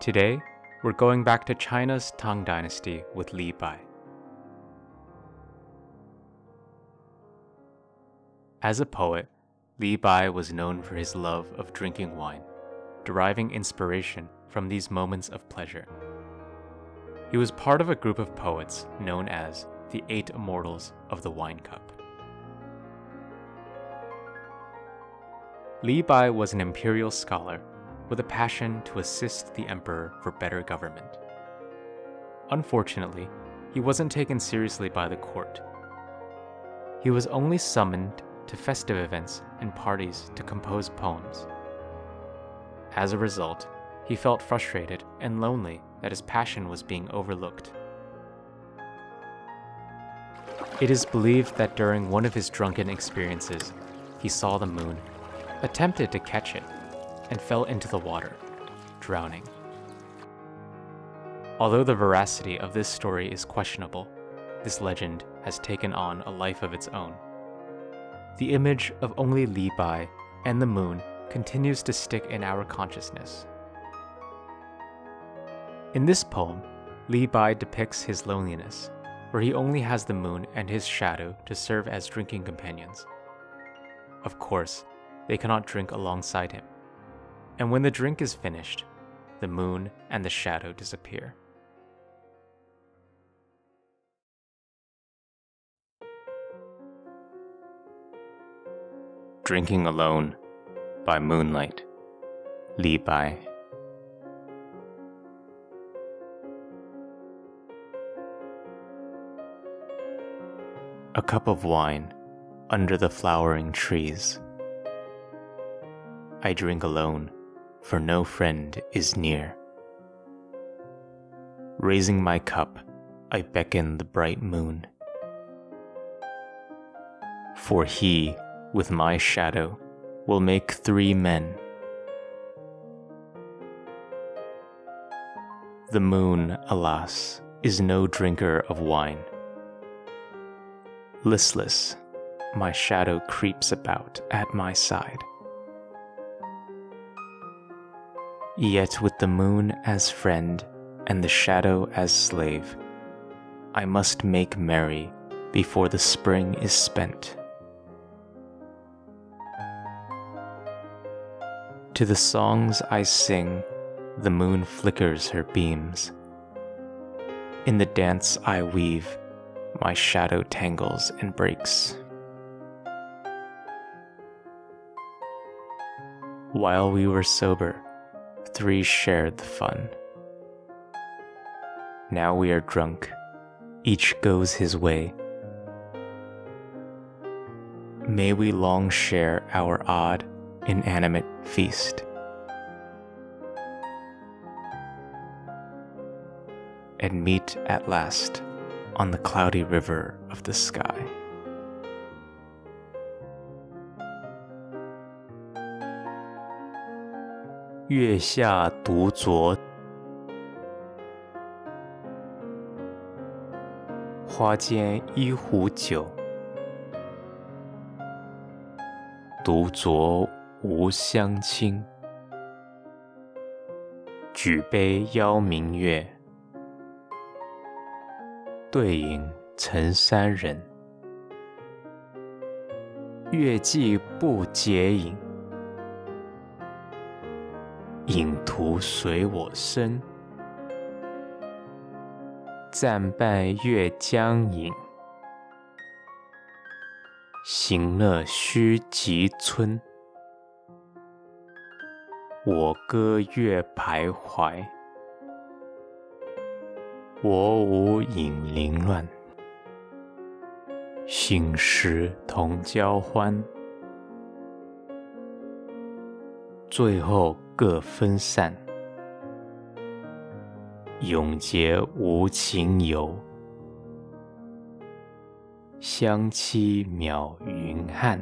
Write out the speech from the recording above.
Today, we're going back to China's Tang Dynasty with Li Bai. As a poet, Li Bai was known for his love of drinking wine, deriving inspiration from these moments of pleasure. He was part of a group of poets known as the Eight Immortals of the Wine Cup. Li Bai was an imperial scholar with a passion to assist the emperor for better government. Unfortunately, he wasn't taken seriously by the court. He was only summoned to festive events and parties to compose poems. As a result, he felt frustrated and lonely that his passion was being overlooked. It is believed that during one of his drunken experiences, he saw the moon, attempted to catch it, and fell into the water, drowning. Although the veracity of this story is questionable, this legend has taken on a life of its own. The image of only Li Bai and the moon continues to stick in our consciousness. In this poem, Li Bai depicts his loneliness, where he only has the moon and his shadow to serve as drinking companions. Of course, they cannot drink alongside him. And when the drink is finished, the moon and the shadow disappear. Drinking Alone by Moonlight, Li Bai. A cup of wine under the flowering trees. I drink alone, for no friend is near. Raising my cup, I beckon the bright moon. For he, with my shadow, will make three men. The moon, alas, is no drinker of wine. Listless, my shadow creeps about at my side. Yet with the moon as friend and the shadow as slave, I must make merry before the spring is spent. To the songs I sing, the moon flickers her beams. In the dance I weave, my shadow tangles and breaks. While we were sober, three shared the fun. Now we are drunk, each goes his way. May we long share our odd, inanimate feast. And meet at last on the cloudy river of the sky. 月下独酌，花间一壶酒，独酌无相亲。举杯邀明月，对影成三人。月既不解饮。影徒随我身，暂伴月将影。行乐须及春，我歌月徘徊。我舞影零乱，醒时同交欢。最后各分散，永结无情游。相期邈云汉。